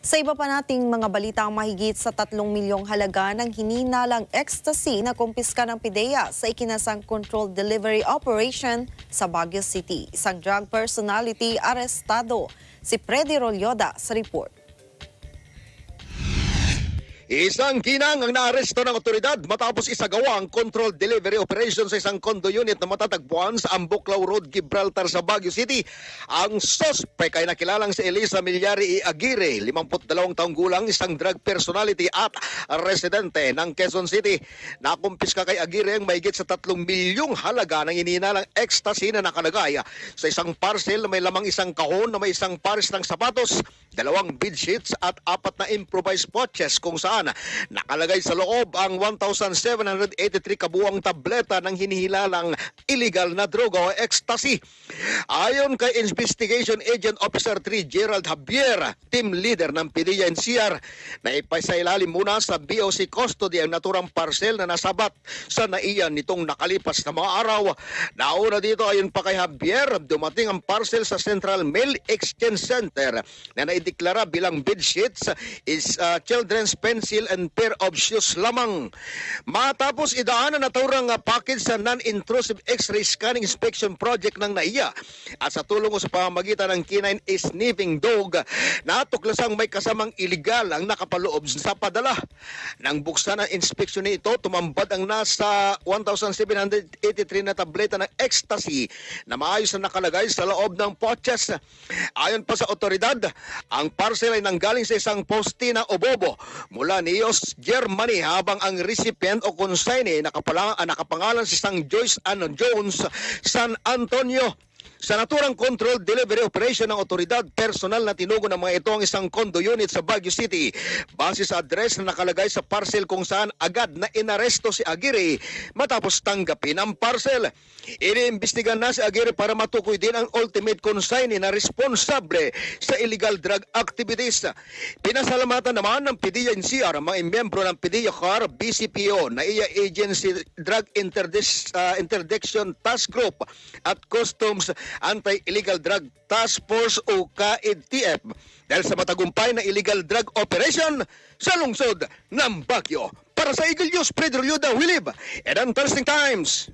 Sa iba pa nating mga balita, mahigit sa 3 milyong halaga ng hininalang ecstasy na kumpiska ng PIDEA sa ikinasang controlled delivery operation sa Baguio City. Isang drug personality arestado, si Freddy Rolyoda sa report. Isang ginang ang naaresto ng otoridad matapos isagawa ang controlled delivery operation sa isang condo unit na matatagpuan sa Ambuklaw Road, Gibraltar sa Baguio City. Ang sospek ay nakilalang si Elisa Milyari I. Aguirre, 52 taong gulang, isang drug personality at residente ng Quezon City. Nakumpiska kay Aguirre ang mahigit sa 3 milyong halaga ng ininalang ecstasy na nakalagay sa isang parcel na may lamang isang kahon na may isang pares ng sapatos, dalawang bedsheets at apat na improvised pouches kung saan nakalagay sa loob ang 1,783 kabuang tableta ng hinihilalang illegal na droga o ecstasy. Ayon kay Investigation Agent Officer 3 Gerald Javier, team leader ng PDEA NCR, na ipasailalim muna sa BOC custody ang naturang parcel na nasabat sa naiyan nitong nakalipas na mga araw. Nauna dito ayon pa kay Javier, dumating ang parcel sa Central Mail Exchange Center na naideklara bilang bedsheets is uh, children's pencil and pair of shoes lamang. Matapos idaanan na taurang uh, package sa non-intrusive X-ray scanning inspection project ng NAIA at sa tulong sa pamamagitan ng K9 sniffing dog, natuklasang may kasamang iligal ang nakapaloob sa padala. Nang buksan ang inspeksyon nito, tumambad ang nasa 1,783 na tableta ng ecstasy na maayos na nakalagay sa loob ng pouches. Ayon pa sa otoridad, ang parcel ay nanggaling sa isang poste na obobo mula Nios, Germany habang ang recipient o consignee nakapalang, nakapangalan si isang Joyce Ann Jones, San Antonio. Sa naturang control delivery operation ng otoridad, personal na tinugo ng mga ito ang isang condo unit sa Baguio City. Base sa address na nakalagay sa parcel kung saan agad na inaresto si Aguirre matapos tanggapin ang parcel. Iniimbestigan na si Aguirre para matukoy din ang ultimate consignee na responsable sa illegal drug activities. Pinasalamatan naman ng PDEA NCR ang mga miyembro ng PDEA CAR, BCPO, NAIA Agency Drug uh, Interdiction Task Group at Customs Anti-Illegal Drug Task Force o KIDTF dahil sa matagumpay na illegal drug operation sa lungsod ng Baguio. Para sa Eagle News, Pedro Yuda Willib, and ang Thursday Times.